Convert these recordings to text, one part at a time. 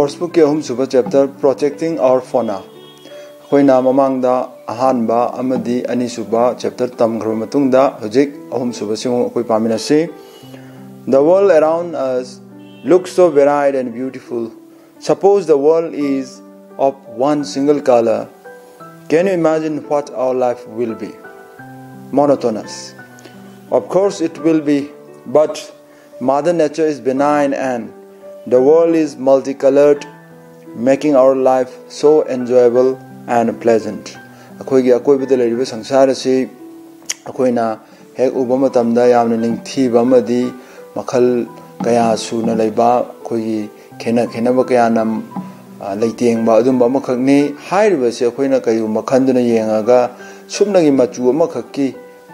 ꯀꯣꯔꯁꯕꯨꯛꯀꯤ ꯑꯍꯨꯝ ꯁꯨꯕ chapter protecting hour fauna ꯑꯩꯈꯣꯏꯅ ꯃꯃꯥꯡꯗ ꯑꯍꯥꯟꯕ ꯑꯃꯗꯤ ꯑꯅꯤꯁꯨꯕ ꯆꯦꯞꯇꯔ ꯇꯝꯈ꯭ꯔꯕ ꯃꯇꯨꯡꯗ ꯍꯧꯖꯤꯛ ꯑꯍꯨꯝꯁꯨꯕꯁꯤꯡ ꯑꯩꯈꯣꯏ ꯄꯥꯃꯤꯟꯅꯁꯤ The world around us looks so varied and beautiful. Suppose the world is of one single color. Can you imagine what our life will be? Monotonous. Of course, it will be, but Mother Nature is benign and the world is multicolored, making our life so enjoyable and pleasant. ꯑꯩꯈꯣꯏꯒꯤ ꯑꯀꯣꯏꯕꯗ ꯂꯩꯔꯤꯕ ꯁꯪꯁꯥꯔ ꯑꯁꯤ ꯑꯩꯈꯣꯏꯅ ꯍꯦꯛ ꯎꯕ ꯃꯇꯝꯗ ꯌꯥꯝꯅ ꯅꯤꯡꯊꯤꯕ ꯑꯃꯗꯤ ꯃꯈꯜ ꯀꯌꯥ ꯁꯨꯅ ꯂꯩꯕ ꯑꯩꯈꯣꯏꯒꯤ ꯈꯦꯅ ꯈꯦꯅꯕ ꯀꯌꯥꯅ ꯂꯩꯇꯦꯡꯕ ꯑꯗꯨꯝꯕ ꯑꯃꯈꯛꯅꯤ ꯍꯥꯏꯔꯤꯕꯁꯤ ꯑꯩꯈꯣꯏꯅ ꯀꯔꯤꯒꯨꯝꯕ ꯈꯟꯗꯨꯅ ꯌꯦꯡꯉꯒ ꯁꯨꯞꯅꯒꯤ ꯃꯆꯨ ꯑꯃꯈꯛꯀꯤ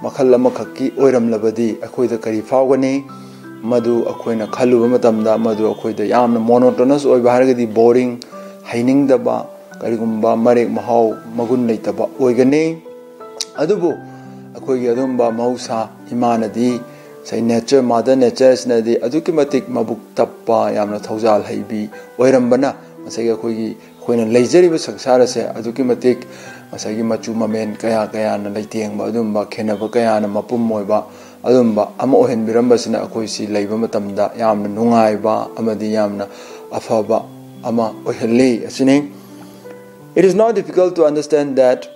ꯃꯈꯜ ꯑꯃꯈꯛꯀꯤ ꯑꯣꯏꯔꯝꯂꯕꯗꯤ ꯑꯩꯈꯣꯏꯗ ꯀꯔꯤ ꯐꯥꯎꯒꯅꯤ ꯃꯗꯨ ꯑꯩꯈꯣꯏꯅ ꯈꯜꯂꯨꯕ ꯃꯇꯝꯗ ꯃꯗꯨ ꯑꯩꯈꯣꯏꯗ ꯌꯥꯝꯅ ꯃꯣꯅꯣꯇꯣꯅꯁ ꯑꯣꯏꯕ ꯍꯥꯏꯔꯒꯗꯤ ꯕꯣꯔꯤꯡ ꯍꯩꯅꯤꯡꯗꯕ ꯀꯔꯤꯒꯨꯝꯕ ꯃꯔꯦꯛ ꯃꯍꯥꯎ ꯃꯒꯨꯟ ꯂꯩꯇꯕ ꯑꯣꯏꯒꯅꯤ ꯑꯗꯨꯕꯨ ꯑꯩꯈꯣꯏꯒꯤ ꯑꯗꯨꯝꯕ ꯃꯍꯧꯁꯥ ꯏꯃꯥꯅꯗꯤ ꯉꯁꯥꯏ ꯅꯦꯆꯔ ꯃꯥꯗꯔ ꯅꯦꯆꯔꯁꯤꯅꯗꯤ ꯑꯗꯨꯛꯀꯤ ꯃꯇꯤꯛ ꯃꯕꯨꯛ ꯇꯞꯄ ꯌꯥꯝꯅ ꯊꯧꯖꯥꯜ ꯍꯩꯕꯤ ꯑꯣꯏꯔꯝꯕꯅ ꯉꯁꯥꯏꯒꯤ ꯑꯩꯈꯣꯏꯒꯤ ꯑꯩꯈꯣꯏꯅ ꯂꯩꯖꯔꯤꯕ ꯁꯪꯁꯥꯔ ꯑꯁꯦ ꯑꯗꯨꯛꯀꯤ ꯃꯇꯤꯛ ꯉꯁꯥꯏꯒꯤ ꯃꯆꯨ ꯃꯃꯦꯟ ꯀꯌꯥ ꯀꯌꯥꯅ ꯂꯩꯇꯦꯡꯕ ꯑꯗꯨꯝꯕ ꯈꯦꯅꯕ ꯀꯌꯥꯅ ꯃꯄꯨꯝ ꯑꯣꯏꯕ ꯑꯗꯨꯝꯕ ꯑꯃ ꯑꯣꯏꯍꯟꯕꯤꯔꯝꯕꯁꯤꯅ ꯑꯩꯈꯣꯏꯁꯤ ꯂꯩꯕ ꯃꯇꯝꯗ ꯌꯥꯝꯅ ꯅꯨꯡꯉꯥꯏꯕ ꯑꯃꯗꯤ ꯌꯥꯝꯅ ꯑꯐꯕ ꯑꯃ ꯑꯣꯏꯍꯜꯂꯤ ꯑꯁꯤꯅꯤ It is not difficult to understand that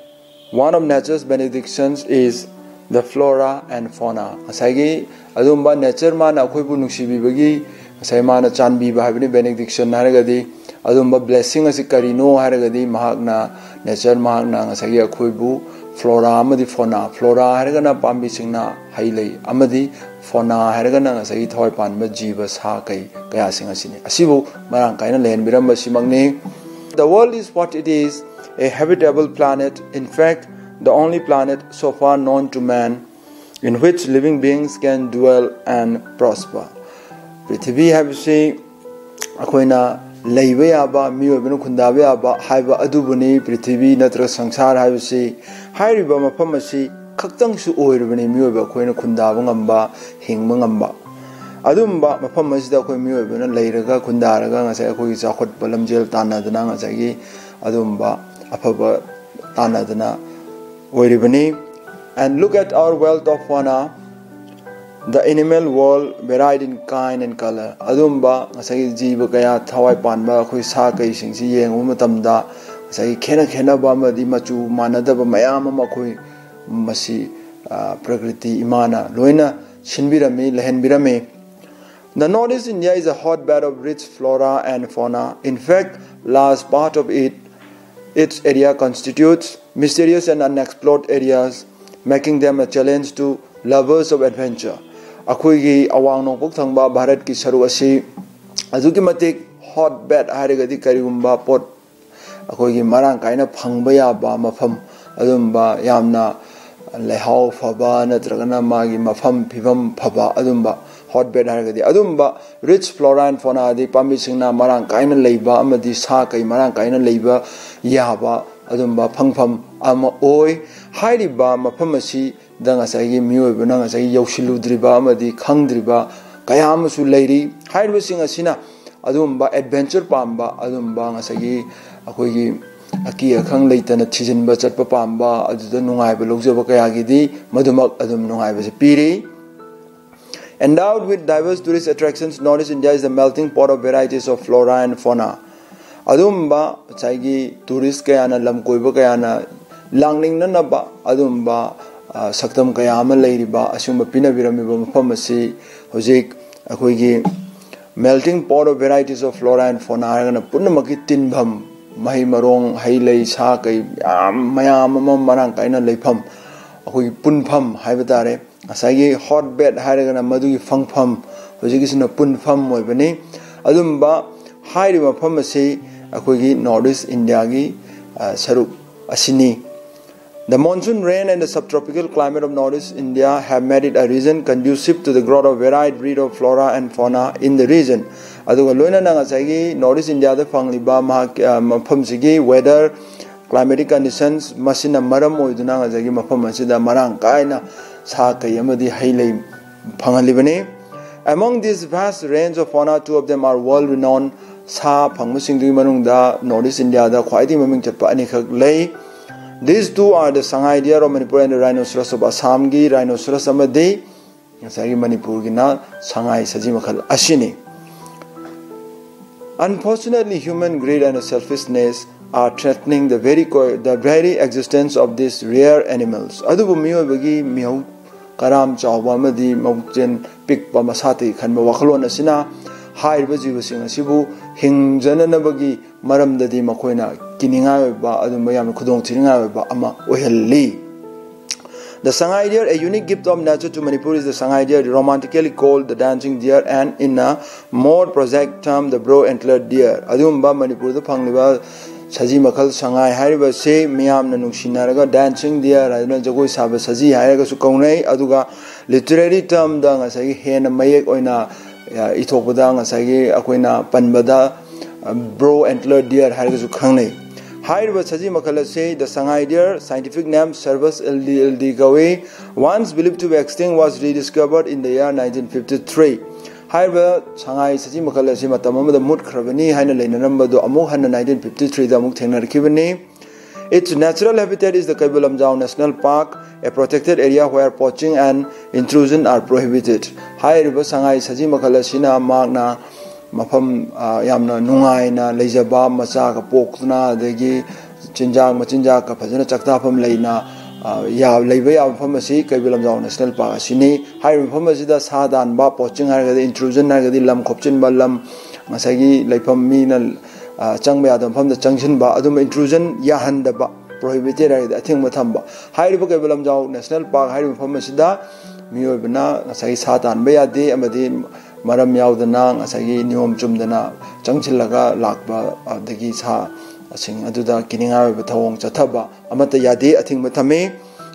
one of nature's benedictions is the flora and fauna. ꯉꯁꯥꯏꯒꯤ ꯑꯗꯨꯝꯕ ꯅꯦꯆꯔ ꯃꯥꯅ ꯑꯩꯈꯣꯏꯕꯨ ꯅꯨꯡꯁꯤꯕꯤꯕꯒꯤ ꯉꯁꯥꯏ ꯃꯥꯅ ꯆꯥꯟꯕꯤꯕ ꯍꯥꯏꯕꯅꯤ benediction ꯍꯥꯏꯔꯒꯗꯤ ꯑꯗꯨꯝꯕ blessing ꯑꯁꯤ ꯀꯔꯤꯅꯣ ꯍꯥꯏꯔꯒꯗꯤ ꯃꯍꯥꯛꯅ ꯅꯦꯆꯔ ꯃꯍꯥꯛꯅ ꯉꯁꯥꯏꯒꯤ ꯑꯩꯈꯣꯏꯕꯨ ꯐ꯭ꯂꯣꯔꯥ ꯑꯃꯗꯤ ꯐꯣꯅꯥ ꯐ꯭ꯂꯣꯔꯥ ꯍꯥꯏꯔꯒꯅ ꯄꯥꯝꯕꯤꯁꯤꯡꯅ ꯍꯩ ꯂꯩ ꯑꯃꯗꯤ ꯐꯣꯅꯥ ꯍꯥꯏꯔꯒꯅ ꯉꯁꯥꯏꯒꯤ ꯊꯋꯥꯏ ꯄꯥꯟꯕ ꯖꯤꯕ ꯁꯥ ꯀꯩ ꯀꯌꯥꯁꯤꯡ ꯑꯁꯤꯅꯤ ꯑꯁꯤꯕꯨ ꯃꯔꯥꯡ ꯀꯥꯏꯅ ꯂꯩꯍꯟꯕꯤꯔꯝꯕꯁꯤꯃꯛꯅꯤ The world is what it is, a habitable planet, in fact, the only planet so far known to man in which living beings can dwell and prosper. ꯄ꯭ꯔꯤꯊꯤꯕꯤ ꯍꯥꯏꯕꯁꯤ ꯑꯩꯈꯣꯏꯅ ꯂꯩꯕ ꯌꯥꯕ ꯃꯤꯑꯣꯏꯕꯅ ꯈꯨꯟꯗꯥꯕ ꯌꯥꯕ ꯍꯥꯏꯕ ꯑꯗꯨꯕꯨꯅꯤ ꯄ꯭ꯔꯤꯊꯤꯕꯤ ꯅꯠꯇ꯭ꯔꯒ ꯁꯪꯁꯥꯔ ꯍꯥꯏꯕꯁꯤ ꯍꯥꯏꯔꯤꯕ ꯃꯐꯝ ꯑꯁꯤ ꯈꯛꯇꯪꯁꯨ ꯑꯣꯏꯔꯕꯅꯤ ꯃꯤꯑꯣꯏꯕ ꯑꯩꯈꯣꯏꯅ ꯈꯨꯟꯗꯥꯕ ꯉꯝꯕ ꯍꯤꯡꯕ ꯉꯝꯕ ꯑꯗꯨꯝꯕ ꯃꯐꯝ ꯑꯁꯤꯗ ꯑꯩꯈꯣꯏ ꯃꯤꯑꯣꯏꯕꯅ ꯂꯩꯔꯒ ꯈꯨꯟꯗꯥꯔꯒ ꯉꯁꯥꯏ ꯑꯩꯈꯣꯏꯒꯤ ꯆꯥꯎꯈꯠꯄ ꯂꯝꯖꯦꯜ ꯇꯥꯟꯅꯗꯅ ꯉꯁꯥꯏꯒꯤ ꯑꯗꯨꯝꯕ ꯑꯐꯕ ꯇꯥꯟꯅꯗꯅ ꯑꯣꯏꯔꯤꯕꯅꯤ and look at our wealth of fauna the animal world varied in kind and color ꯑꯗꯨꯝꯕ ꯉꯁꯥꯏꯒꯤ ꯖꯤꯕ ꯀꯌꯥ ꯊꯋꯥꯏ ꯄꯥꯟꯕ ꯑꯩꯈꯣꯏ ꯁꯥ ꯀꯩꯁꯤꯡꯁꯤ ꯌꯦꯡꯕ ꯃꯇꯝꯗ ꯉꯁꯥꯏꯒꯤ ꯈꯦꯅ ꯈꯦꯅꯕ ꯑꯃꯗꯤ ꯃꯆꯨ ꯃꯥꯟꯅꯗꯕ ꯃꯌꯥꯝ ꯑꯃ ꯑꯩꯈꯣꯏ ꯃꯁꯤ ꯄ꯭ꯔꯀ꯭ꯔꯤꯇꯤ ꯏꯃꯥꯅ ꯂꯣꯏꯅ ꯁꯤꯟꯕꯤꯔꯝꯃꯤ ꯂꯩꯍꯟꯕꯤꯔꯝꯃꯤ The Northeast India is a hotbed of rich flora and fauna. In fact, large part of it, its area constitutes mysterious and unexplored areas, making them a challenge to lovers of adventure. ꯑꯩꯈꯣꯏꯒꯤ ꯑꯋꯥꯡ ꯅꯣꯡꯄꯣꯛ ꯊꯪꯕ ꯚꯥꯔꯠꯀꯤ ꯁꯔꯨꯛ ꯑꯁꯤ ꯑꯗꯨꯛꯀꯤ ꯃꯇꯤꯛ ꯍꯣꯠ ꯕꯦꯠ ꯍꯥꯏꯔꯒꯗꯤ ꯀꯔꯤꯒꯨꯝꯕ ꯄꯣꯠ ꯑꯩꯈꯣꯏꯒꯤ ꯃꯔꯥꯡ ꯀꯥꯏꯅ ꯐꯪꯕ ꯌꯥꯕ ꯃꯐꯝ ꯑꯗꯨꯝꯕ ꯌꯥꯝꯅ ꯂꯩꯍꯥꯎ ꯐꯕ ꯅꯠꯇ꯭ꯔꯒꯅ ꯃꯥꯒꯤ ꯃꯐꯝ ꯐꯤꯕꯝ ꯐꯕ ꯑꯗꯨꯝꯕ hotbed ꯍꯥꯏꯔꯒꯗꯤ ꯑꯗꯨꯝꯕ rich flora and fauna adi ꯄꯥꯝꯕꯤꯁꯤꯡꯅ ꯃꯔꯥꯡ ꯀꯥꯏꯅ ꯂꯩꯕ ꯑꯃꯗꯤ ꯁꯥ ꯀꯩ ꯃꯔꯥꯡ ꯀꯥꯏꯅ ꯂꯩꯕ ꯌꯥꯕ ꯑꯗꯨꯝꯕ ꯐꯪꯐꯝ ꯑꯃ ꯑꯣꯏ ꯍꯥꯏꯔꯤꯕ ꯃꯐꯝ ꯑꯁꯤꯗ ꯉꯁꯥꯏꯒꯤ ꯃꯤꯑꯣꯏꯕꯅ ꯉꯁꯥꯏꯒꯤ ꯌꯧꯁꯤꯜꯂꯨꯗ꯭ꯔꯤꯕ ꯑꯃꯗꯤ ꯈꯪꯗ꯭ꯔꯤꯕ ꯀꯌꯥ ꯑꯃꯁꯨ ꯂꯩꯔꯤ ꯍꯥꯏꯔꯤꯕꯁꯤꯡ ꯑꯁꯤꯅ ꯑꯗꯨꯒꯨꯝꯕ ꯑꯦꯗꯚꯦꯟꯆꯔ ꯄꯥꯝꯕ ꯑꯗꯨꯝꯕ ꯉꯁꯥꯏꯒꯤ ꯑꯩꯈꯣꯏꯒꯤ ꯑꯀꯤ ꯑꯈꯪ ꯂꯩꯇꯅ ꯊꯤꯖꯤꯟꯕ ꯆꯠꯄ ꯄꯥꯝꯕ ꯑꯗꯨꯗ ꯅꯨꯡꯉꯥꯏꯕ ꯂꯧꯖꯕ ꯀꯌꯥꯒꯤꯗꯤ ꯃꯗꯨꯃꯛ ꯑꯗꯨꯝ ꯅꯨꯡꯉꯥꯏꯕꯁꯤ ꯄꯤꯔꯤ Endowed with diverse tourist attractions, Northeast India is the melting pot of varieties of flora and fauna. ꯑꯗꯨꯝꯕ ꯉꯁꯥꯏꯒꯤ ꯇꯨꯔꯤꯁ ꯀꯌꯥꯅ ꯂꯝ ꯀꯣꯏꯕ ꯀꯌꯥꯅ ꯂꯥꯡꯅꯤꯡꯅꯅꯕ ꯑꯗꯨꯝꯕ ꯁꯛꯇꯝ ꯀꯌꯥ ꯑꯃ ꯂꯩꯔꯤꯕ ꯑꯁꯤꯒꯨꯝꯕ ꯄꯤꯅꯕꯤꯔꯝꯃꯤꯕ ꯃꯐꯝ ꯑꯁꯤ ꯍꯧꯖꯤꯛ ꯑꯩꯈꯣꯏꯒꯤ melting pot of varieties of flora and fauna ꯍꯥꯏꯔꯒꯅ ꯄꯨꯝꯅꯃꯛꯀꯤ ꯇꯤꯟꯐꯝ ꯃꯍꯩ ꯃꯔꯣꯡ ꯍꯩ ꯂꯩ ꯁꯥ ꯀꯩ ꯃꯌꯥꯝ ꯃꯌꯥꯝ ꯑꯃ ꯃꯔꯥꯡ ꯀꯥꯏꯅ ꯂꯩꯐꯝ ꯑꯩꯈꯣꯏꯒꯤ ꯄꯨꯟꯐꯝ ꯍꯥꯏꯕ ꯇꯥꯔꯦ ꯉꯁꯥꯏꯒꯤ ꯍꯣꯠ ꯕꯦꯠ ꯍꯥꯏꯔꯒꯅ ꯃꯗꯨꯒꯤ ꯐꯪꯐꯝ ꯍꯧꯖꯤꯛꯀꯤꯁꯤꯅ ꯄꯨꯟꯐꯝ ꯑꯣꯏꯕꯅꯤ ꯑꯗꯨꯝꯕ ꯍꯥꯏꯔꯤꯕ ꯃꯐꯝ ꯑꯁꯤ ꯑꯩꯈꯣꯏꯒꯤ ꯅꯣꯔꯠ ꯏꯁ ꯏꯟꯗꯤꯌꯥꯒꯤ ꯁꯔꯨꯛ ꯑꯁꯤꯅꯤ The monsoon rain and the subtropical climate of northeast India have made it a region conducive to the growth of varied breed of flora and fauna in the region. ꯑꯗꯨꯒ ꯂꯣꯏꯅꯅ ꯉꯁꯥꯏꯒꯤ north east ꯏꯟꯗꯤꯌꯥꯗ ꯐꯪꯂꯤꯕ ꯃꯍꯥꯛ ꯃꯐꯝꯁꯤꯒꯤ Among this vast range of fauna, two of them are world renowned Sa ꯐꯪꯕꯁꯤꯡꯗꯨꯒꯤ ꯃꯅꯨꯡꯗ da ꯏꯁ ꯏꯟꯗꯤꯌꯥꯗ ꯈ꯭ꯋꯥꯏꯗꯒꯤ ꯃꯃꯤꯡ ꯆꯠꯄ ꯑꯅꯤꯈꯛ These two are the Sangay deer of Manipur and the rhinoceros of Assam gi rhinoceros amadi ngasagi Manipur gi na Sangay saji makhal ashini. Unfortunately human greed and selfishness are threatening the very the very existence of these rare animals. Adubu miyobagi miyau karam chawba amadi mawjen pikpa masati khanba wakhlon asina hairiba jibasing asibu hingjananabagi maramdadi kiningaeba adum mayamna khudong thiringaeba ama ohelli The Sangha deer, a unique gift of nature to Manipur, is the Sangha deer, romantically called the dancing deer, and in a more prosaic term, the broad-antlered deer. Adumba Manipur, the Pangliba saji makal sangai hariba se miyam na nungshinaraga dancing deer. rajna jagoi sabe saji haraga su kaunai aduga literary term da nga sagi hena mayek oina ithokpada nga sagi akoina panbada bro antlered deer haraga su khangnai hired by Saji Makalase, the Sangai deer, scientific name Cervus ldigawe, once believed to be extinct, was rediscovered in the year 1953. Hired by Sangai Saji Makalase, Matamama, the Mut Kravani, Haina Lena number, the Amu Hana 1953, its natural habitat is the Kabulamjao National Park, a protected area where poaching and intrusion are prohibited. High River Sangai Saji Makalasina Magna ꯃꯐꯝ ꯌꯥꯝꯅ ꯅꯨꯡꯉꯥꯏꯅ ꯂꯩꯖꯕ ꯃꯆꯥꯒ ꯄꯣꯛꯇꯨꯅ ꯑꯗꯒꯤ ꯆꯤꯟꯖꯥꯛ ꯃꯆꯤꯟꯖꯥꯛꯀ ꯐꯖꯅ ꯆꯥꯛꯇꯥꯐꯝ ꯂꯩꯅ ꯂꯩꯕ ꯌꯥꯕ ꯃꯐꯝ ꯑꯁꯤ ꯀꯩꯕꯨꯜ ꯂꯝꯖꯥꯎ ꯅꯦꯁꯅꯦꯜ ꯄꯥꯔꯛ ꯑꯁꯤꯅꯤ ꯍꯥꯏꯔꯤꯕ ꯃꯐꯝ ꯑꯁꯤꯗ ꯁꯥ ꯇꯥꯟꯕ ꯄꯣꯆꯤꯡ ꯍꯥꯏꯔꯒꯗꯤ ꯏꯟꯇ꯭ꯔꯨꯖꯟ ꯍꯥꯏꯔꯒꯗꯤ ꯂꯝ ꯈꯣꯞꯆꯤꯟꯕ ꯂꯝ ꯉꯁꯥꯏꯒꯤ ꯂꯩꯐꯝ ꯃꯤꯅ ꯆꯪꯕ ꯌꯥꯗꯕ ꯃꯐꯝꯗ ꯆꯪꯁꯤꯟꯕ ꯑꯗꯨꯝꯕ ꯏꯟꯇ꯭ꯔꯨꯖꯟ ꯌꯥꯍꯟꯗꯕ ꯄ꯭ꯔꯣꯍꯤꯕꯤꯇꯦꯠ ꯍꯥꯏꯔꯒꯗꯤ ꯑꯊꯤꯡꯕ ꯊꯝꯕ ꯍꯥꯏꯔꯤꯕ ꯀꯩꯕꯨꯜ ꯂꯝꯖꯥꯎ ꯅꯦꯁꯅꯦꯜ ꯄꯥꯔꯛ ꯍꯥꯏꯔꯤꯕ ꯃꯐꯝ ꯑꯁꯤꯗ ꯃꯤꯑꯣꯏꯕꯅ ꯉꯁꯥꯏꯒꯤ ꯁꯥ ꯇꯥꯟꯕ ꯌꯥꯗꯦ ꯑꯃꯗꯤ maram yaudana ngasagi niyom chumdana changchilaga lakba dagi sa sing aduda kininga ba thawong chathaba amata yade athing mathame.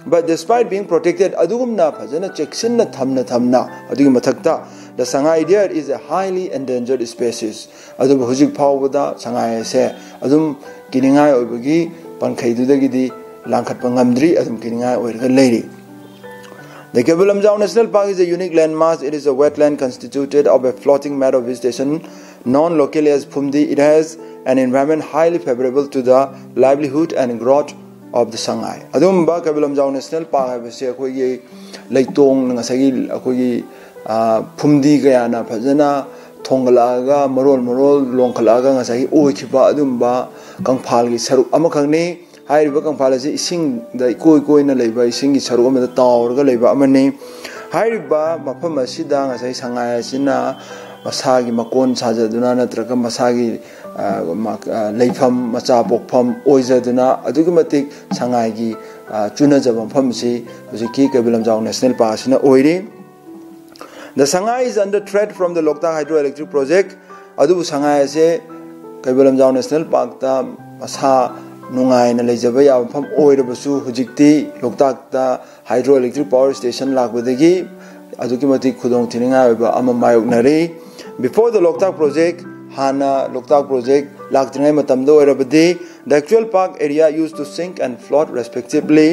But despite being protected adugumna phajana cheksinna thamna thamna adugi mathakta. The sangai deer is a highly endangered species. Adum hujik phawda sangai se adum kininga oibagi pankhaidu dagi di langkhat pangamdri adum kininga oirga leiri. The Kaibul Lamjao National Park is a unique landmass. It is a wetland constituted of a floating meadow vegetation known locally as Phumdi. It has an environment highly favorable to the livelihood and growth of the Sangay. Adumba Kaibul Lamjao National Park haibase akhoi leitong ngasagi akhoi Phumdi gayana phajana thonglaga marol marol longkhalaga ngasagi oichiba adumba kangphal gi saruk amakhangni ꯍꯥꯏꯔꯤꯕ ꯀꯪꯐꯥꯜ ꯑꯁꯤ ꯏꯁꯤꯡꯗ ꯏꯀꯣꯏ ꯀꯣꯏꯅ ꯂꯩꯕ ꯏꯁꯤꯡꯒꯤ ꯁꯔꯨꯛ ꯑꯃꯗ ꯇꯥꯎꯔꯒ ꯂꯩꯕ ꯑꯃꯅꯤ ꯍꯥꯏꯔꯤꯕ ꯃꯐꯝ ꯑꯁꯤꯗ ꯉꯁꯥꯏ ꯁꯉꯥꯏ ꯑꯁꯤꯅ ꯃꯁꯥꯒꯤ ꯃꯀꯣꯟ ꯁꯥꯖꯗꯨꯅ ꯅꯠꯇ꯭ꯔꯒ ꯃꯁꯥꯒꯤ ꯂꯩꯐꯝ ꯃꯆꯥ ꯄꯣꯛꯐꯝ ꯑꯣꯏꯖꯗꯨꯅ ꯑꯗꯨꯛꯀꯤ ꯃꯇꯤꯛ ꯁꯉꯥꯏꯒꯤ ꯆꯨꯅꯖꯕ ꯃꯐꯝ ꯑꯁꯤ ꯍꯧꯖꯤꯛꯀꯤ ꯀꯩꯕꯨꯜ ꯂꯝꯖꯥꯎ ꯅꯦꯁꯅꯦꯜ ꯄꯥꯔꯛ ꯑꯁꯤꯅ ꯑꯣꯏꯔꯤ The Sangay is under threat from the Loktak Hydroelectric Project. ꯑꯗꯨꯕꯨ ꯁꯉꯥꯏ ꯑꯁꯦ ꯀꯩꯕꯨꯜ ꯂꯝꯖꯥꯎ ꯅꯦꯁꯅꯦꯜ ꯄꯥꯔꯛꯇ ꯃꯁꯥ ꯅꯨꯡꯉꯥꯏꯅ ꯂꯩꯖꯕ ꯌꯥꯕ ꯃꯐꯝ ꯑꯣꯏꯔꯕꯁꯨ ꯍꯧꯖꯤꯛꯇꯤ ꯂꯣꯛꯇꯥꯛꯇ ꯍꯥꯏꯗ꯭ꯔꯣ ꯏꯂꯦꯛꯇ꯭ꯔꯤꯛ ꯄꯥꯋꯔ ꯁ꯭ꯇꯦꯁꯟ ꯂꯥꯛꯄꯗꯒꯤ ꯑꯗꯨꯛꯀꯤ ꯃꯇꯤꯛ ꯈꯨꯗꯣꯡ ꯊꯤꯅꯤꯡꯉꯥꯏ ꯑꯣꯏꯕ ꯑꯃ ꯃꯥꯌꯣꯛꯅꯔꯤ ꯕꯤꯐꯣꯔ ꯗ ꯂꯣꯛꯇꯥꯛ ꯄ꯭ꯔꯣꯖꯦꯛ ꯍꯥꯟꯅ ꯂꯣꯛꯇꯥꯛ ꯄ꯭ꯔꯣꯖꯦꯛ ꯂꯥꯛꯇ꯭ꯔꯤꯉꯩ ꯃꯇꯝꯗ ꯑꯣꯏꯔꯕꯗꯤ the actual park area used to sink and float respectively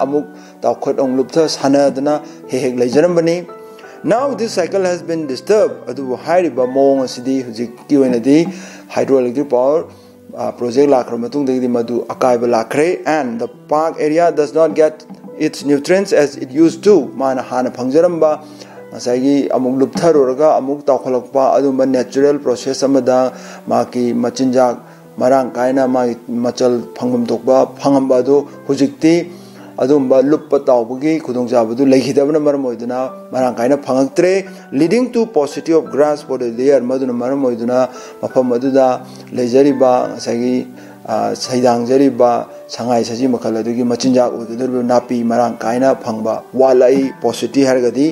amuk tawkhat ong luptha sanadana he hek leijarambani now this cycle has been disturbed adu hairiba mong asidi hujik ki oinadi hydroelectric power uh, project lakhra matung degi madu akaiba lakhre and the park area does not get its nutrients as it used to mana hana phangjaramba ꯉꯁꯥꯏꯒꯤ ꯑꯃꯨꯛ ꯂꯨꯞꯊꯔꯨꯔꯒ ꯑꯃꯨꯛ ꯇꯥꯎꯈꯠꯂꯛꯄ ꯑꯗꯨꯝꯕ natural process ꯑꯃꯗ ꯃꯥꯒꯤ ꯃꯆꯤꯟꯖꯥꯛ ꯃꯔꯥꯡ ꯀꯥꯏꯅ ꯃꯥꯒꯤ ꯃꯆꯜ ꯐꯪꯐꯝ ꯊꯣꯛꯄ ꯐꯪꯉꯝꯕ ꯑꯗꯨ ꯍꯧꯖꯤꯛꯇꯤ ꯑꯗꯨꯝꯕ ꯂꯨꯞꯄ ꯇꯥꯎꯕꯒꯤ ꯈꯨꯗꯣꯡꯆꯥꯕꯗꯨ ꯂꯩꯈꯤꯗꯕꯅ ꯃꯔꯝ ꯑꯣꯏꯗꯨꯅ ꯃꯔꯥꯡ ꯀꯥꯏꯅ ꯐꯪꯉꯛꯇ꯭ꯔꯦ leading to ꯄꯣꯁꯤꯇꯤ of grass for ꯗ ꯂꯦꯌꯔ ꯃꯗꯨꯅ ꯃꯔꯝ ꯑꯣꯏꯗꯨꯅ ꯃꯐꯝ ꯑꯗꯨꯗ ꯂꯩꯖꯔꯤꯕ ꯉꯁꯥꯏꯒꯤ ꯁꯩꯗꯥꯡꯖꯔꯤꯕ ꯁꯉꯥꯏ ꯁꯖꯤ ꯃꯈꯜ ꯑꯗꯨꯒꯤ ꯃꯆꯤꯟꯖꯥꯛ ꯑꯣꯏꯒꯗꯧꯔꯤꯕ ꯅꯥꯄꯤ ꯃꯔꯥꯡ ꯀꯥꯏꯅ ꯐꯪꯕ ꯋꯥꯠꯂꯛꯏ ꯄꯣꯁꯤꯇꯤ ꯍꯥꯏꯔꯒꯗꯤ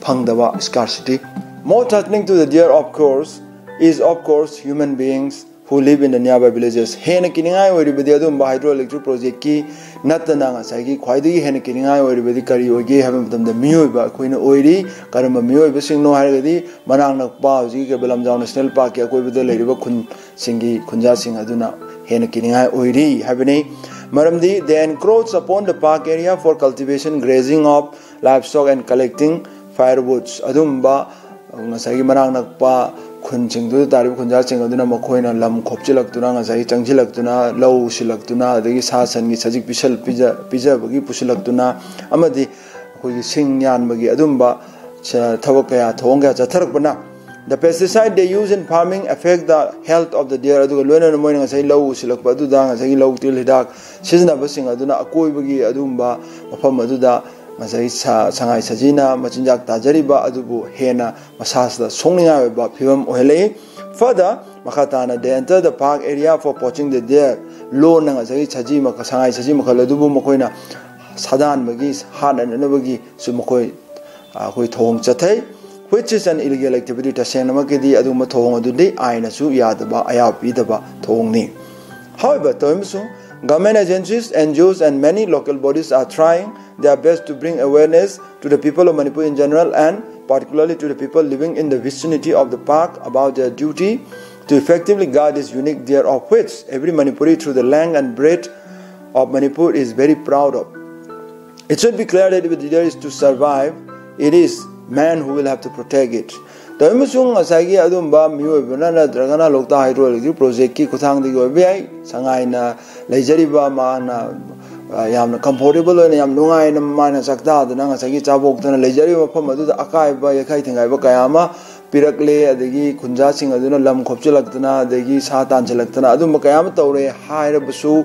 Pangdava scarcity. More threatening to the deer, of course, is of course human beings who live in the nearby villages. Hena kiningai oiribadi adum hydroelectric project ki natana ngasai ki khwaidagi hena kiningai oiribadi kari oige habi matamda miyoiba koina oiri karamba miyoiba singno haragadi manang nakpa hoji ke belamjao national park ki akoibada leiriba khun singi khunja sing aduna hena kiningai oiri habini Maramdi, they encroach upon the park area for cultivation, grazing of livestock and collecting firewoods adumba ngasagi marang nakpa khun chingdu tarib khunja chingduna ma khoina lam khopchilak tuna ngasagi changchilak tuna law shilak tuna adagi sa san gi sajik pisal pija pija bagi pusilak tuna. Amadi khoi sing yan bagi adumba thawak ya thong ga chatharak bana. The pesticide they use in farming affect the health of the deer. Adu loena no moina sai lau silak pa du da ngasagi lau til hidak. Sizna basing aduna akoi bagi adumba mafam adu da ꯃꯁꯤꯒꯤ ꯁꯉꯥꯏ ꯁꯖꯤꯅ ꯃꯆꯤꯟꯖꯥꯛ ꯇꯥꯖꯔꯤꯕ ꯑꯗꯨꯕꯨ ꯍꯦꯟꯅ ꯃꯁꯥꯁꯤꯗ ꯁꯣꯛꯅꯤꯡꯉꯥꯏ ꯑꯣꯏꯕ ꯐꯤꯕꯝ ꯑꯣꯏꯍꯜꯂꯛꯏ ꯐꯗ ꯃꯈꯥ ꯇꯥꯅ they enter the park area for poaching the deer ꯂꯣꯟꯅ ꯉꯁꯥꯏꯒꯤ ꯁꯖꯤ ꯃꯈꯜ ꯁꯉꯥꯏ ꯁꯖꯤ ꯃꯈꯜ ꯑꯗꯨꯕꯨ ꯃꯈꯣꯏꯅ ꯁꯥꯗꯥꯟꯕꯒꯤ ꯍꯥꯠꯅꯅꯕꯒꯤꯁꯨ ꯃꯈꯣꯏ ꯑꯩꯈꯣꯏ ꯊꯧꯑꯣꯡ ꯆꯠꯊꯩ which is an illegal activity ꯇꯁꯦꯡꯅꯃꯛꯀꯤꯗꯤ ꯑꯗꯨꯒꯨꯝꯕ ꯊꯧꯑꯣꯡ ꯑꯗꯨꯗꯤ ꯑꯥꯏꯅꯁꯨ ꯌꯥꯗꯕ ꯑꯌꯥꯕ ꯄꯤꯗꯕ ꯊꯧꯑꯣꯡꯅꯤ however ꯇꯧꯏꯃꯁꯨꯡ government agencies NGOs and many local bodies are trying their best to bring awareness to the people of Manipur in general and particularly to the people living in the vicinity of the park about their duty to effectively guard this unique deer of which every Manipuri through the length and breadth of Manipur is very proud of. It should be clear that if the deer is to survive, it is man who will have to protect it dāmi sūng ngā sāki ādum bā miwa bīna nā dhraga nā lōkta hāi rō lōkti project ki kūthāng dhī gōbi āi sāngāi nā laichari bā mā nā uh, yām nā comfortable nā yām nūngāi nā mā nā saktā dhā nā ngā sāki chābok dhā nā laichari bā pā mā dhū dhā akāi bā yakāi thāngāi bā kāyā mā pirakle adagi kunja sing aduna lam khopchilak dhā nā adagi sā tānchilak dhā nā ādum bā kāyā mā tau rē hāi rā bā sū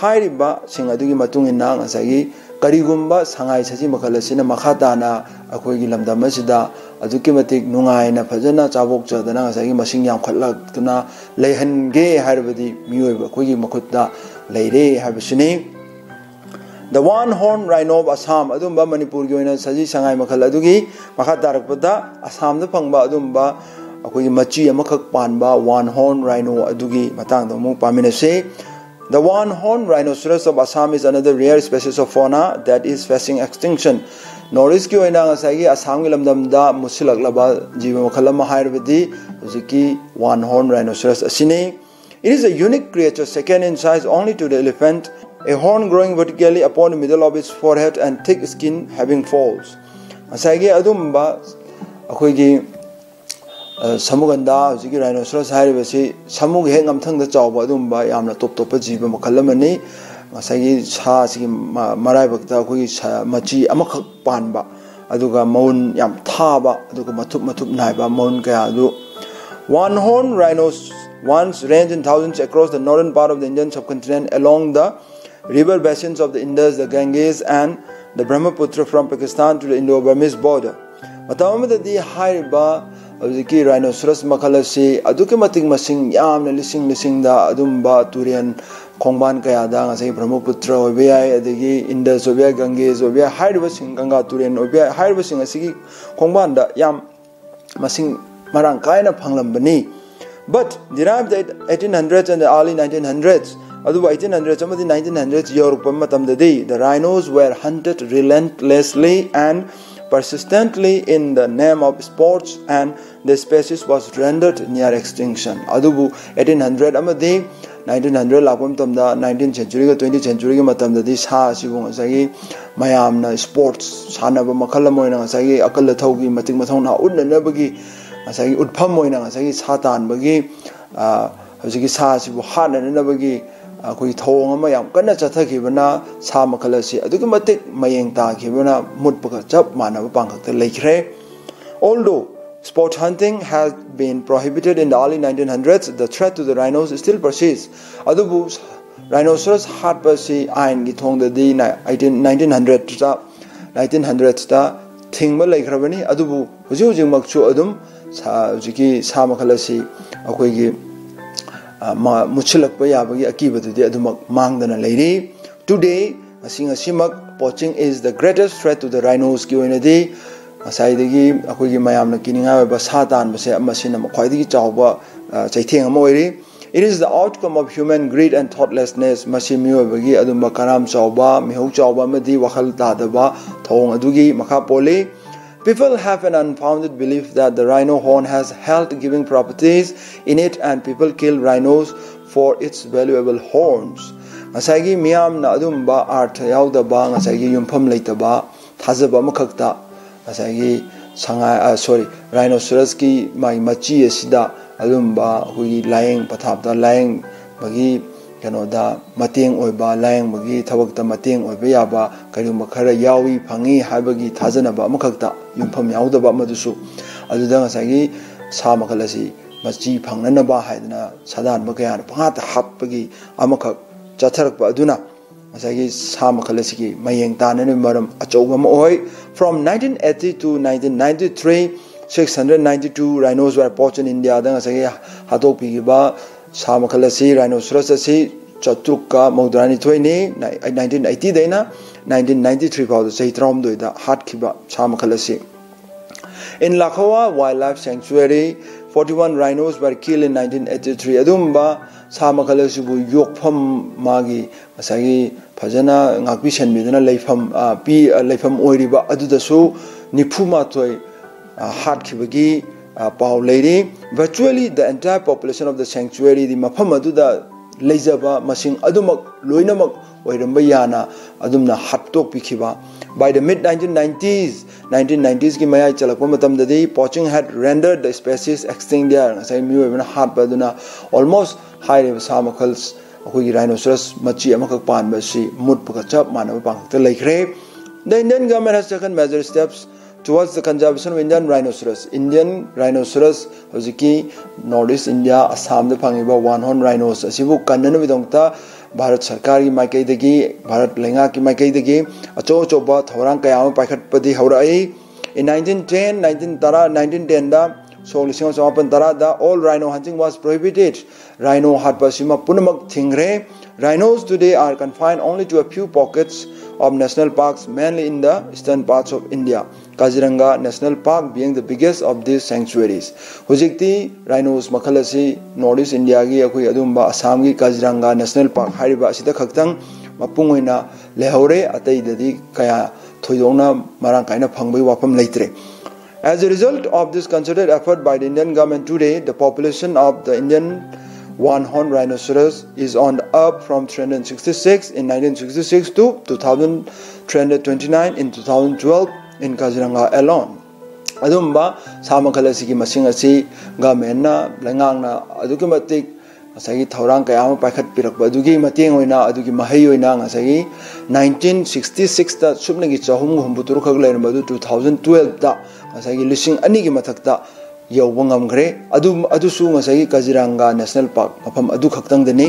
ꯍꯥꯏꯔꯤꯕ ꯁꯤꯡ ꯑꯗꯨꯒꯤ ꯃꯇꯨꯡ ꯏꯟꯅ ꯉꯁꯥꯏꯒꯤ ꯀꯔꯤꯒꯨꯝꯕ ꯁꯉꯥꯏ ꯁꯖꯤ ꯃꯈꯜ ꯑꯁꯤꯅ ꯃꯈꯥ ꯇꯥꯅ ꯑꯩꯈꯣꯏꯒꯤ ꯂꯝꯗꯝ ꯑꯁꯤꯗ ꯑꯗꯨꯛꯀꯤ ꯃꯇꯤꯛ ꯅꯨꯡꯉꯥꯏꯅ ꯐꯖꯅ ꯆꯥꯕꯣꯛꯆꯗꯅ ꯉꯁꯥꯏꯒꯤ ꯃꯁꯤꯡ ꯌꯥꯝꯈꯠꯂꯛꯇꯨꯅ ꯂꯩꯍꯟꯒꯦ ꯍꯥꯏꯔꯕꯗꯤ ꯃꯤꯑꯣꯏꯕ ꯑꯩꯈꯣꯏꯒꯤ ꯃꯈꯨꯠꯇ ꯂꯩꯔꯦ ꯍꯥꯏꯕꯁꯤꯅꯤ the one horn rhino of Assam ꯑꯗꯨꯝꯕ ꯃꯅꯤꯄꯨꯔꯒꯤ ꯑꯣꯏꯅ ꯁꯖꯤ ꯁꯉꯥꯏ ꯃꯈꯜ ꯑꯗꯨꯒꯤ ꯃꯈꯥ ꯇꯥꯔꯛꯄꯗ ꯑꯁꯥꯝꯗ ꯐꯪꯕ ꯑꯗꯨꯝꯕ ꯑꯩꯈꯣꯏꯒꯤ ꯃꯆꯤ ꯑꯃꯈꯛ ꯄꯥꯟꯕ ꯋꯥꯟ ꯍꯣꯔꯟ ꯔꯥꯏꯅꯣ ꯑꯗꯨꯒꯤ ꯃꯇꯥꯡꯗ ꯑꯃꯨꯛ ꯄꯥꯃꯤꯟꯅꯁꯤ The one horned rhinoceros of Assam is another rare species of fauna that is facing extinction. North ꯏꯁꯀꯤ ꯑꯣꯏꯅ ꯉꯁꯥꯏꯒꯤ ꯑꯁꯥꯝꯒꯤ ꯂꯝꯗꯝꯗ ꯃꯨꯠꯁꯤꯜꯂꯛꯂꯕ ꯖꯤꯕ ꯃꯈꯜ ꯑꯃ ꯍꯥꯏꯔꯕꯗꯤ ꯍꯧꯖꯤꯛꯀꯤ one-horned rhinoceros asini. It is a unique creature, second in size only to the elephant, a horn growing vertically upon the middle of its forehead and thick skin having folds ꯉꯁꯥꯏꯒꯤ ꯑꯗꯨꯝꯕ ꯑꯩꯈꯣꯏꯒꯤ akhoi samuganda hꯧꯖꯤꯛꯀꯤ ꯔꯥꯏꯅꯣꯁꯔꯁ ꯍꯥꯏꯔꯤꯕꯁꯤ ꯁꯃꯨꯒꯤ ꯍꯦꯛ ꯉꯝꯊꯪꯗ ꯆꯥꯎꯕ ꯑꯗꯨꯒꯨꯝꯕ ꯌꯥꯝꯅ ꯇꯣꯞ ꯇꯣꯞꯄ ꯖꯤꯕ ꯃꯈꯜ ꯑꯃꯅꯤ ꯉꯁꯥꯏꯒꯤ ꯁꯥꯁꯤꯒꯤ ꯃꯔꯥꯏꯕꯛꯇ ꯑꯩꯈꯣꯏꯒꯤ ꯃꯆꯤ ꯑꯃꯈꯛ ꯄꯥꯟꯕ ꯑꯗꯨꯒ ꯃꯎꯟ ꯌꯥꯝ ꯊꯥꯕ ꯑꯗꯨꯒ ꯃꯊꯨꯞ ꯃꯊꯨꯞ ꯅꯥꯏꯕ ꯃꯎꯟꯀꯌꯥ ꯑꯗꯨ one horn rhinos once range in thousands across the northern part of the Indian subcontinent along the river basins of the Indus, the Ganges, and the Brahmaputra from Pakistan to the Indo-Burmese border. ꯃꯇꯝ ꯑꯃꯗꯗꯤ ꯍꯥꯏꯔꯤꯕ ꯍꯧꯖꯤꯛꯀꯤ ꯔꯥꯏꯅꯣꯁꯔꯁ ꯃꯈꯜ ꯑꯁꯤ ꯑꯗꯨꯛꯀꯤ ꯃꯇꯤꯛ ꯃꯁꯤꯡ ꯌꯥꯝꯅ ꯂꯤꯁꯤꯡ ꯂꯤꯁꯤꯡꯗ ꯑꯗꯨꯝꯕ ꯇꯨꯔꯦꯟ ꯈꯣꯡꯕꯥꯟ ꯀꯌꯥꯗ ꯉꯁꯥꯏ ꯕ꯭ꯔꯍ꯭ꯃꯄꯨꯇ꯭ꯔ ꯑꯣꯏꯕ ꯌꯥꯏ ꯑꯗꯒꯤ ꯏꯟꯗꯁ ꯑꯣꯏꯕ ꯌꯥꯏ ꯒꯪꯒꯦꯖ ꯑꯣꯏꯕ ꯌꯥꯏ ꯍꯥꯏꯔꯤꯕꯁꯤꯡ ꯒꯪꯒꯥ ꯇꯨꯔꯦꯟ ꯑꯣꯏꯕ ꯌꯥꯏ ꯍꯥꯏꯔꯤꯕꯁꯤꯡ ꯑꯁꯤꯒꯤ ꯈꯣꯡꯕꯥꯟꯗ ꯌꯥꯝ ꯃꯁꯤꯡ ꯃꯔꯥꯡ ꯀꯥꯏꯅ ꯐꯪꯂꯝꯕꯅꯤ but derived the 1800s and the early 1900s ꯑꯗꯨꯕꯨ 1800s ꯑꯃꯗꯤ 1900s ꯌꯧꯔꯛꯄ ꯃꯇꯝꯗꯗꯤ the rhinos were hunted relentlessly and persistently in the name of sports and the species was rendered near extinction. adubu 1800 amadi 1900 lakwa matamda 19th century ga 20th century ga matamda di sa sibu nga sagi mayamna sports sanaba makhala moina nga sagi akal thau gi matik mathong na un na bagi nga sagi utpham moina nga sagi sa tan bagi a hajigi sa sibu han na na bagi ꯑꯩꯈꯣꯏ ꯊꯧꯑꯣꯡ ꯑꯃ ꯌꯥꯝ ꯀꯟꯅ ꯆꯠꯊꯈꯤꯕꯅ ꯁꯥ ꯃꯈꯜ ꯑꯁꯤ ꯑꯗꯨꯛꯀꯤ ꯃꯇꯤꯛ ꯃꯌꯦꯡ ꯇꯥꯈꯤꯕꯅ ꯃꯨꯠꯄꯒ ꯆꯞ ꯃꯥꯟꯅꯕ ꯄꯥꯡꯈꯛꯇ ꯂꯩꯈ꯭ꯔꯦ although Sport hunting has been prohibited in the early 1900s. The threat to the rhinos still persists. Adubu rhinoceros hatpa si ain gi thong da di 1900 ta 1900 ta thingba laikhrabani adubu huji huji makchu adum sa huji ki sa makhala si akoi gi muchilakpa yabagi akibadudi adumak mangdana leiri today ꯑꯁꯤꯡ ꯑꯁꯤꯃꯛ poaching is the greatest threat to the rhinos ki oinadi ꯉꯁꯥꯏꯗꯒꯤ ꯑꯩꯈꯣꯏꯒꯤ ꯃꯌꯥꯝꯅ ꯀꯤꯅꯤꯡꯉꯥꯏ ꯑꯣꯏꯕ ꯁꯥ ꯇꯥꯟꯕꯁꯦ ꯃꯁꯤꯅ ꯈ꯭ꯋꯥꯏꯗꯒꯤ ꯆꯥꯎꯕ ꯆꯩꯊꯦꯡ ꯑꯃ ꯑꯣꯏꯔꯤ It is the outcome of human greed and thoughtlessness ꯃꯁꯤ ꯃꯤꯑꯣꯏꯕꯒꯤ ꯑꯗꯨꯝꯕ ꯀꯔꯥꯝ ꯆꯥꯎꯕ ꯃꯤꯍꯧ ꯆꯥꯎꯕ ꯑꯃꯗꯤ ꯋꯥꯈꯜ ꯇꯥꯗꯕ ꯊꯧꯑꯣꯡ ꯑꯗꯨꯒꯤ ꯃꯈꯥ ꯄꯣꯜꯂꯤ People have an unfounded belief that the rhino horn has health giving properties in it and people kill rhinos for its valuable horns. ꯉꯁꯥꯏꯒꯤ ꯃꯤꯌꯥꯝꯅ ꯑꯗꯨꯝꯕ ꯑꯥꯔꯊ ꯌꯥꯎꯗꯕ ꯉꯁꯥꯏꯒꯤ ꯌꯨꯝꯐꯝ ꯂꯩꯇꯕ ꯊꯥꯖꯕ ꯑꯃꯈꯛꯇ ꯉꯁꯥꯏꯒꯤ ꯁꯉꯥꯏ ꯁꯣꯔꯤ ꯔꯥꯏꯅꯣꯁꯔꯁꯀꯤ ꯃꯥꯒꯤ ꯃꯆꯤ ꯑꯁꯤꯗ ꯑꯗꯨꯝꯕ ꯑꯩꯈꯣꯏꯒꯤ ꯂꯥꯌꯦꯡ ꯄꯊꯥꯞꯇ ꯂꯥꯌꯦꯡꯕꯒꯤ ꯀꯩꯅꯣꯗ ꯃꯇꯦꯡ ꯑꯣꯏꯕ ꯂꯥꯌꯦꯡꯕꯒꯤ ꯊꯕꯛꯇ ꯃꯇꯦꯡ ꯑꯣꯏꯕ ꯌꯥꯕ ꯀꯔꯤꯒꯨꯝꯕ ꯈꯔ ꯌꯥꯎꯏ ꯐꯪꯏ ꯍꯥꯏꯕꯒꯤ ꯊꯥꯖꯅꯕ ꯑꯃꯈꯛꯇ ꯌꯨꯝꯐꯝ ꯌꯥꯎꯗꯕ ꯑꯃꯗꯨꯁꯨ ꯑꯗꯨꯗ ꯉꯁꯥꯏꯒꯤ ꯁꯥ ꯃꯈꯜ ꯑꯁꯤ ꯃꯆꯤ ꯐꯪꯅꯅꯕ ꯍꯥꯏꯗꯅ ꯁꯥꯗꯥꯟꯕ ꯀꯌꯥꯅ ꯄꯪꯍꯥꯠꯇ ꯍꯥꯠꯄꯒꯤ ꯑꯃꯈꯛ ꯆꯠꯊꯔꯛꯄ ꯑꯗꯨꯅ ꯉꯁꯥꯏꯒꯤ ꯁꯥ ꯃꯈꯜ ꯑꯁꯤꯒꯤ ꯃꯌꯦꯡ ꯇꯥꯅꯅꯕ ꯃꯔꯝ ꯑꯆꯧꯕ ꯑꯃ ꯑꯣꯏ from 1980 to 1993 692 rhinos were poached in India da ngasai hatok pigiba sa ꯁꯥ ꯃꯈꯜ ꯑꯁꯤ ꯔꯥꯏꯅꯣꯁꯣꯔꯁ ꯑꯁꯤ ꯆꯥꯇ꯭ꯔꯨꯛꯀ ꯃꯧꯗ꯭ꯔꯥꯅꯤꯊꯣꯏꯅꯤ ꯅꯥꯏꯟꯇꯤꯟ ꯑꯩꯠꯇꯤꯗꯩꯅ ꯅꯥꯏꯟꯇꯤꯟ ꯅꯥꯏꯟꯇꯤ ꯊ꯭ꯔꯤ ꯐꯥꯎꯗ ꯆꯍꯤ ꯇꯔꯥꯍꯨꯝꯗꯣꯏꯗ ꯍꯥꯠꯈꯤꯕ ꯁꯥ ꯃꯈꯜ ꯑꯁꯤ in Laokhowa wildlife sanctuary forty one rhinos were killed in nineteen eighty three ꯑꯗꯨꯝꯕ ꯁꯥ ꯃꯈꯜ ꯑꯁꯤꯕꯨ ꯌꯣꯛꯐꯝ ꯃꯥꯒꯤ ꯉꯁꯥꯏꯒꯤ ꯐꯖꯅ ꯉꯥꯛꯄꯤ ꯁꯟꯕꯤꯗꯨꯅ ꯂꯩꯐꯝ ꯄꯤ ꯂꯩꯐꯝ ꯑꯣꯏꯔꯤꯕ ꯑꯗꯨꯗꯁꯨ ꯅꯤꯐꯨ ꯃꯥꯊꯣꯏ ꯍꯥꯠꯈꯤꯕꯒꯤ entire population of the sanctuary di mafam aduda leijaba masing adumak loinamak oiramba yana adumna hattok pikhiba by the mid 1990s 1990s ki maya chalakpa matam dadi poaching had rendered the species extinct there ngasai mi oibna hat baduna almost high sa makhals ꯑꯩꯈꯣꯏꯒꯤ rhinoceros machi amakak pan ba si mut paka chap manaba pangta laikre the indian government has taken major steps Indian rhinoceros. Indian rhinoceros hojiki Northeast India Assam de phangiba one horn rhinos asibu kannana bidongta Bharat सरकार की भारत लेंगा की माइकई दगी अचो अचोबा थौरांग कया पदी हौराई in 1910 19 tara 1910 da so lising chamapan tara da all rhino hunting was prohibited rhino hatpa sima punamak thingre rhinos today are confined only of national parks mainly in the eastern parts of india Kaziranga National Park being the biggest of these sanctuaries. Hujikti rhinos makalasi Northeast India gi akhui adumba Assam gi Kaziranga National Park hariba asida khaktang mapung oina lehore atai dadi kaya thoidongna marang kaina phangbai wapam leitre. As a result of this concerted effort by the Indian government today, the population of the Indian one-horn rhinoceros is on the up from 366 in 1966 to 2329 in 2012 in Kaziranga alone. ꯑꯗꯨꯝꯕ ꯁꯥ ꯃꯈꯜ ꯑꯁꯤꯒꯤ ꯃꯁꯤꯡ ꯑꯁꯤ ꯒꯃꯦꯟꯅ ꯂꯩꯉꯥꯛꯅ ꯑꯗꯨꯛꯀꯤ ꯃꯇꯤꯛ ꯉꯁꯥꯏꯒꯤ ꯊꯧꯔꯥꯡ ꯀꯌꯥ ꯑꯃ ꯄꯥꯏꯈꯠꯄꯤꯔꯛꯄ ꯑꯗꯨꯒꯤ ꯃꯇꯦꯡ ꯑꯣꯏꯅ ꯑꯗꯨꯒꯤ ꯃꯍꯩ ꯑꯣꯏꯅ ꯉꯁꯥꯏꯒꯤ ꯅꯥꯏꯟꯇꯤꯟ ꯁꯤꯛꯁꯇꯤ ꯁꯤꯛꯁꯇ ꯁꯨꯞꯅꯒꯤ ꯆꯍꯨꯝꯒ ꯍꯨꯝꯐꯨ ꯇꯔꯨꯛ ꯈꯛ ꯂꯩꯔꯝꯕ ꯑꯗꯨ ꯇꯨ ꯊꯥꯎꯖꯟ ꯇꯨꯋꯦꯜꯕꯇ ꯉꯁꯥꯏꯒꯤ ꯂꯤꯁꯤꯡ ꯑꯅꯤꯒꯤ ꯃꯊꯛꯇ ꯌꯧꯕ ꯉꯝꯈ꯭ꯔꯦ ꯑꯗꯨ ꯑꯗꯨꯁꯨ ꯉꯁꯥꯏꯒꯤ ꯀꯖꯤꯔꯥꯡꯒꯥ ꯅꯦꯁꯅꯦꯜ ꯄꯥꯔꯛ ꯃꯐꯝ ꯑꯗꯨ ꯈꯛꯇꯪꯗꯅꯤ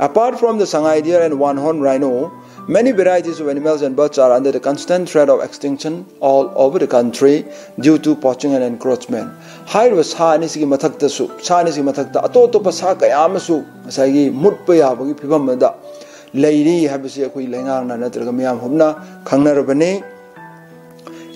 Apart from the Sangai deer and one-horned rhino, Many varieties of animals and birds are under the constant threat of extinction all over the country due to poaching and encroachment. ꯍꯥꯏꯔꯤꯕ ꯁꯥ ꯑꯅꯤꯁꯤꯒꯤ ꯃꯊꯛꯇꯁꯨ ꯁꯥ ꯑꯅꯤꯁꯤꯒꯤ ꯃꯊꯛꯇ ꯑꯇꯣꯞ ꯑꯇꯣꯞꯄ ꯁꯥ ꯀꯌꯥ ꯑꯃꯁꯨ ꯉꯁꯥꯏꯒꯤ ꯃꯨꯠꯄ ꯌꯥꯕꯒꯤ ꯐꯤꯕꯝ ꯑꯃꯗ ꯂꯩꯔꯤ ꯍꯥꯏꯕꯁꯤ ꯑꯩꯈꯣꯏ ꯂꯩꯉꯥꯛꯅ ꯅꯠꯇ꯭ꯔꯒ ꯃꯤꯌꯥꯝ ꯍꯨꯝꯅ ꯈꯪꯅꯔꯕꯅꯤ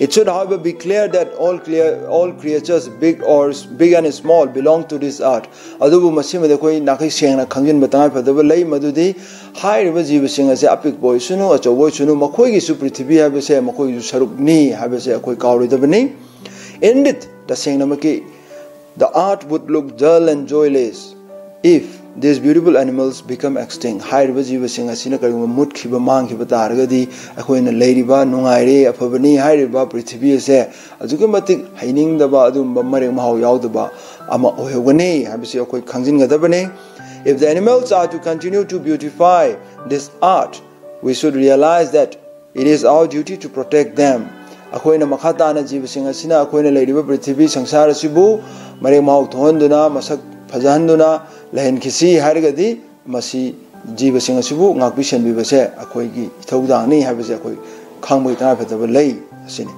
It should, however, be clear that all, clear, all creatures, big or big and small, belong to this earth. ꯑꯗꯨꯕꯨ ꯃꯁꯤꯃꯗ ꯑꯩꯈꯣꯏ ꯅꯥꯈꯩ ꯁꯦꯡꯅ ꯈꯪꯖꯤꯟꯕ ꯇꯉꯥꯏꯐꯗꯕ ꯂꯩ ꯃꯗꯨꯗꯤ ꯍꯥꯏꯔꯤꯕ ꯖꯤꯕꯁꯤꯡ ꯑꯁꯤ ꯑꯄꯤꯛꯄ ꯑꯣꯏꯁꯅꯨ ꯑꯆꯧꯕ ꯑꯣꯏꯁꯅꯨ ꯃꯈꯣꯏꯒꯤꯁꯨ ꯄ꯭ꯔꯤꯊꯤꯕꯤ ꯍꯥꯏꯕꯁꯦ ꯃꯈꯣꯏꯒꯤꯁꯨ ꯁꯔꯨꯛꯅꯤ ꯍꯥꯏꯕꯁꯦ ꯑꯩꯈꯣꯏ ꯀꯥꯎꯔꯣꯏꯗꯕꯅꯤ Indeed, ꯇꯁꯦꯡꯅꯃꯛꯀꯤ the earth would look dull and joyless if these beautiful animals become extinct. High river jiwa singa sina kari ma mut khiba mang khiba ta arga di akhoi na lady ba nungai re aphaba ni hai re ba prithibi ase ajuke mati haining da ba adum ba if the animals are to continue to beautify this art we should realize that it is our duty to protect them. Akhoi na makha ta na jiwa singa sina akhoi na lady ba prithibi sangsara sibu mare ma hau thon du na masak masak fajahanduna ꯂꯩꯍꯟꯈꯤꯁꯤ ꯍꯥꯏꯔꯒꯗꯤ ꯃꯁꯤ ꯖꯤꯕꯁꯤꯡ ꯑꯁꯤꯕꯨ ꯉꯥꯛꯄꯤ ꯁꯦꯟꯕꯤꯕꯁꯦ ꯑꯩꯈꯣꯏꯒꯤ ꯏꯊꯧꯗꯥꯡꯅꯤ ꯍꯥꯏꯕꯁꯦ ꯑꯩꯈꯣꯏ ꯈꯪꯕꯒꯤ ꯇꯉꯥꯏꯐꯗꯕ ꯂꯩ ꯑꯁꯤꯅꯤ